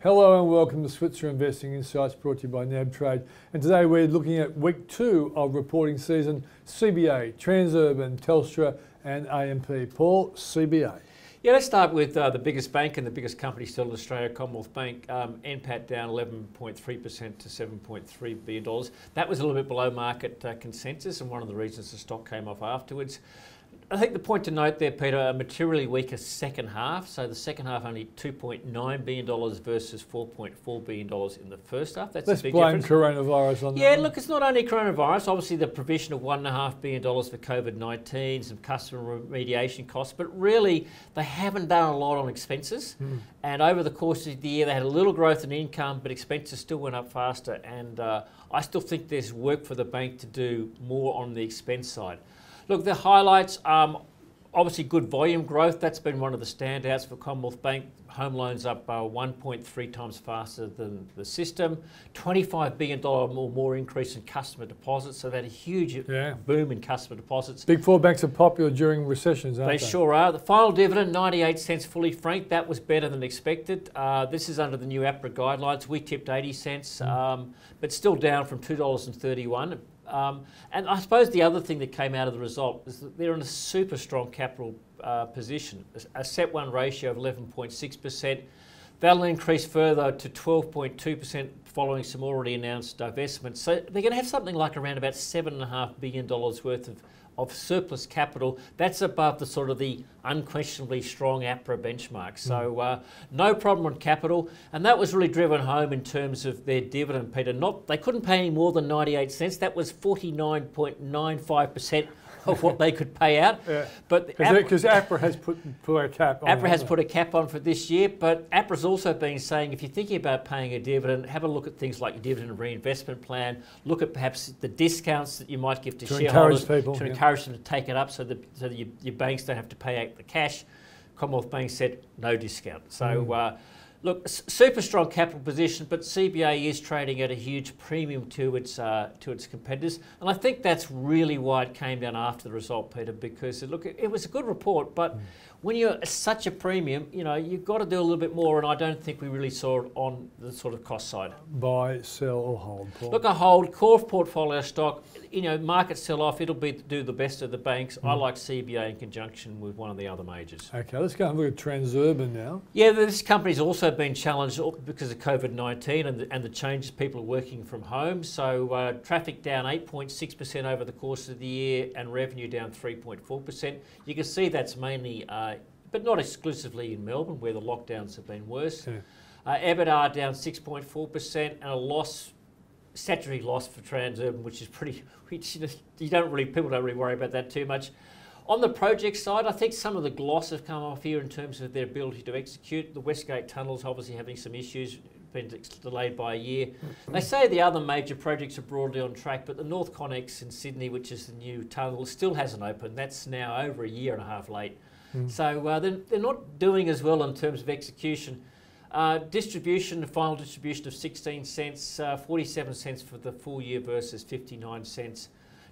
Hello and welcome to Switzer Investing Insights brought to you by NAB Trade. And today we're looking at week two of reporting season CBA, Transurban, Telstra and AMP. Paul, CBA. Yeah, let's start with uh, the biggest bank and the biggest company still in Australia, Commonwealth Bank. Um, NPAT down 11.3% to $7.3 billion. That was a little bit below market uh, consensus and one of the reasons the stock came off afterwards. I think the point to note there, Peter, a materially weaker second half. So the second half only $2.9 billion versus $4.4 billion in the first half. That's Let's a big blame difference. coronavirus on yeah, that. look, it's not only coronavirus. Obviously, the provision of $1.5 billion for COVID-19, some customer remediation costs, but really they haven't done a lot on expenses. Mm. And over the course of the year, they had a little growth in income, but expenses still went up faster. And uh, I still think there's work for the bank to do more on the expense side. Look, the highlights, um, obviously good volume growth. That's been one of the standouts for Commonwealth Bank. Home loans up uh, 1.3 times faster than the system. $25 billion or more increase in customer deposits. So that a huge yeah. boom in customer deposits. Big four banks are popular during recessions, aren't they? They sure are. The final dividend, 98 cents fully franked. That was better than expected. Uh, this is under the new APRA guidelines. We tipped 80 cents, mm. um, but still down from $2.31. Um, and I suppose the other thing that came out of the result is that they're in a super strong capital uh, position. A CET1 ratio of 11.6%. That'll increase further to 12.2% following some already announced divestments. So they're going to have something like around about $7.5 billion worth of of surplus capital, that's above the sort of the unquestionably strong APRA benchmark. So hmm. uh, no problem on capital, and that was really driven home in terms of their dividend, Peter. Not they couldn't pay any more than 98 cents. That was 49.95 percent of what they could pay out. Yeah. But because APRA has put, put a cap on. APRA has put a cap on for this year, but APRA's also been saying if you're thinking about paying a dividend, have a look at things like your dividend reinvestment plan. Look at perhaps the discounts that you might give to, to shareholders encourage people, to yeah. encourage them to take it up, so that so that your, your, banks don't have to pay out the cash. Commonwealth Bank said no discount. So. Mm. Uh, Look, super strong capital position, but CBA is trading at a huge premium to its uh, to its competitors, and I think that's really why it came down after the result, Peter. Because look, it, was a good report, but mm when you're such a premium, you know, you've got to do a little bit more, and I don't think we really saw it on the sort of cost side. Buy, sell, or hold. Paul. Look, a hold, core portfolio stock, you know, market sell off, it'll be do the best of the banks. Mm. I like CBA in conjunction with one of the other majors. Okay, let's go and look at Transurban now. Yeah, this company's also been challenged because of COVID 19 and the, and the changes people are working from home. So, uh, traffic down 8.6% over the course of the year and revenue down 3.4%. You can see that's mainly. Uh, but not exclusively in Melbourne, where the lockdowns have been worse. Yeah. Uh, EBITDA down 6.4% and a loss, statutory loss for Transurban, which is pretty, which you don't really, people don't really worry about that too much. On the project side, I think some of the gloss have come off here in terms of their ability to execute. The West Gate Tunnel's obviously having some issues, been delayed by a year. They say the other major projects are broadly on track, but the NorthConnex in Sydney, which is the new tunnel, still hasn't opened. That's now over a year and a half late. Mm. So uh, they're, they're not doing as well in terms of execution. Uh, distribution, the final distribution of 16 cents, uh, 47 cents for the full year versus 59 cents.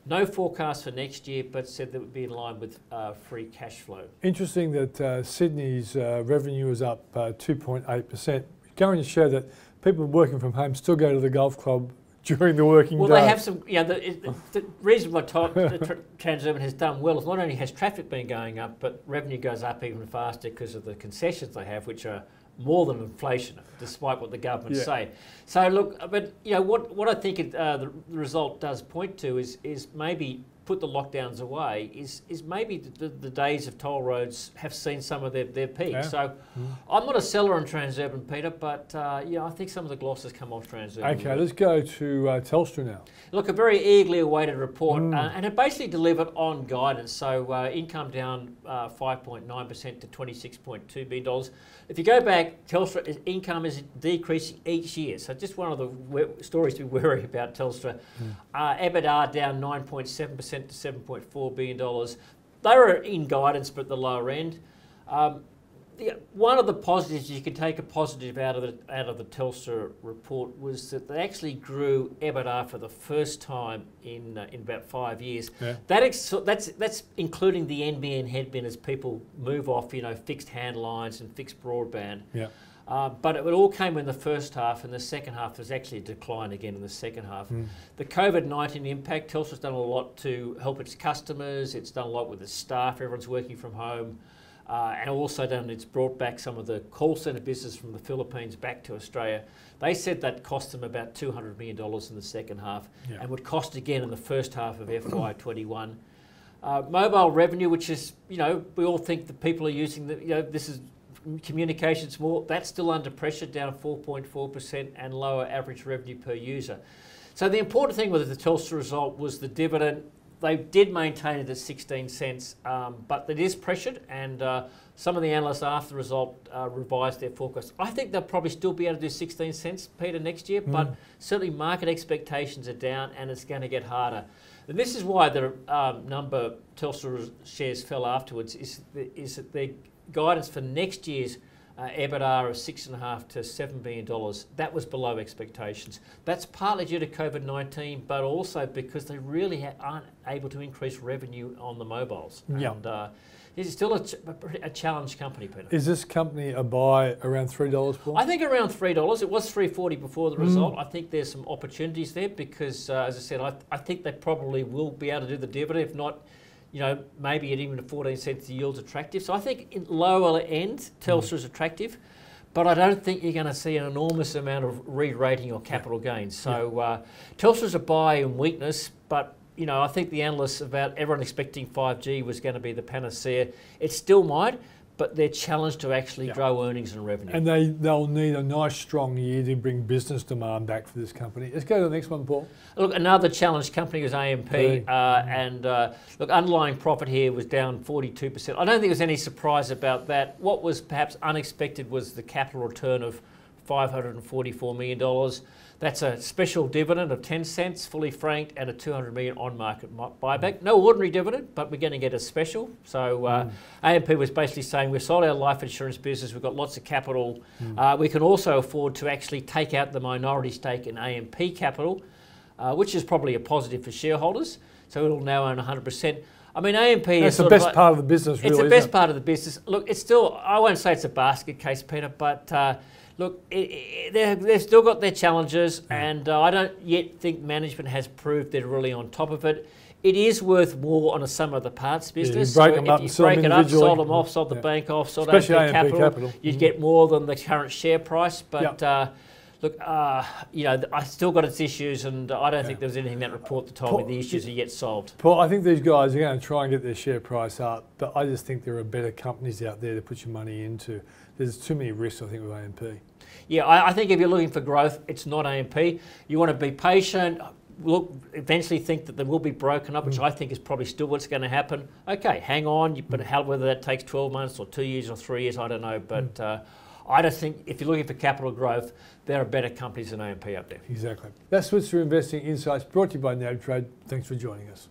No forecast for next year, but said that would be in line with uh, free cash flow. Interesting that uh, Sydney's uh, revenue is up 2.8%, going to show that people working from home still go to the golf club during the working well, day. Well, they have some. Yeah, the, the reason why Transurban has done well is not only has traffic been going up, but revenue goes up even faster because of the concessions they have, which are more than inflation, despite what the government yeah. say. So look, but you know what what I think it, uh, the, the result does point to is is maybe put the lockdowns away is is maybe the, the, days of toll roads have seen some of their, their peak. Yeah. So mm. I'm not a seller on Transurban, Peter, but uh, yeah, I think some of the gloss has come off Transurban. Okay, let's go to uh, Telstra now. Look, a very eagerly awaited report, mm. uh, and it basically delivered on guidance. So uh, income down 5.9% uh, to $26.2 billion. If you go back, Telstra income is decreasing each year. So just one of the stories to be wary about Telstra. Mm. EBITDA down 9.7% to $7.4 billion. They were in guidance, but at the lower end. Um, the, one of the positives you could take a positive out of the out of the Telstra report was that they actually grew EBITDA for the first time in uh, in about five years. Yeah. That ex- that's that's including the NBN headwind as people move off you know fixed hand lines and fixed broadband. Yeah. Uh, but it all came in the first half. and the second half, was actually a decline again in the second half. Mm. The COVID 19 impact, Telstra's done a lot to help its customers, it's done a lot with its staff, everyone's working from home. Uh, and also done it's brought back some of the call centre business from the Philippines back to Australia. They said that cost them about $200 million in the second half Yeah. and would cost again in the first half of FY21. Uh, mobile revenue, which is, you know, we all think that people are using the, you know, this is communications more, that's still under pressure, down 4.4% and lower average revenue per user. So the important thing with the Telstra result was the dividend. They did maintain it at 16 cents, um, but it is pressured, and uh, some of the analysts after the result uh, revised their forecast. I think they'll probably still be able to do 16 cents, Peter, next year, but certainly market expectations are down, and it's going to get harder. And this is why the um, number Telstra shares fell afterwards. Is, is that their guidance for next year's uh, EBITDA of six and a half to seven billion dollars. That was below expectations. That's partly due to COVID nineteen, but also because they really ha- aren't able to increase revenue on the mobiles. Yeah. And uh, it's still a, ch- a challenge company, Peter. Is this company a buy around three dollars, I think around three dollars. It was three forty before Mm. the result. I think there's some opportunities there because, uh, as I said, I, I think they probably will be able to do the dividend. If not, you know, maybe at even 14 cents, the yield's attractive. So I think in lower end, Telstra is attractive, but I don't think you're going to see an enormous amount of re-rating or capital gains. So uh, Telstra's a buy in weakness, but you know, I think the analysts about everyone expecting 5G was going to be the panacea. It still might, but they're challenged to actually Yeah. grow earnings and revenue. And they, they'll need a nice strong year to bring business demand back for this company. Let's go to the next one, Paul. Look, another challenged company was AMP, uh, and uh, look, underlying profit here was down 42%. I don't think there's any surprise about that. What was perhaps unexpected was the capital return of $544 million. That's a special dividend of 10 cents, fully franked, and a 200 million on-market buyback. No ordinary dividend, but we're going to get a special. So uh, AMP was basically saying we've sold our life insurance business, we've got lots of capital. Uh, we can also afford to actually take out the minority stake in AMP Capital, uh, which is probably a positive for shareholders. So it'll now own 100%. I mean, AMP is That's the best like- part of the business, really. it's the best it? part of the business. Look, it's still, I won't say it's a basket case, Peter, but uh, look, it, it, they're- they've still got their challenges, and uh, I don't yet think management has proved they're really on top of it. It is worth more on a sum of the parts you business. break so them if up you them break it up, sold them off, sold the Yeah. bank off, sold Especially AMP capital, Capital. you'd Mhm. get more than the current share price. But Yep. uh, look, uh, you know, I still got its issues, and I don't Yeah. think there was anything in that report that told me the issues are yet solved. Paul, I think these guys are going to try and get their share price up, but I just think there are better companies out there to put your money into. There's too many risks, I think, with AMP. Yeah, I, I think if you're looking for growth, it's not AMP. You want to be patient. Look, eventually think that they will be broken up, which I think is probably still what's going to happen. Okay, hang on, you- but how, whether that takes 12 months or two years or three years, I don't know. But uh, I just think if you're looking for capital growth, there are better companies than AMP up there. Exactly. That's Switzer Investing Insights brought to you by NABTrade. Thanks for joining us.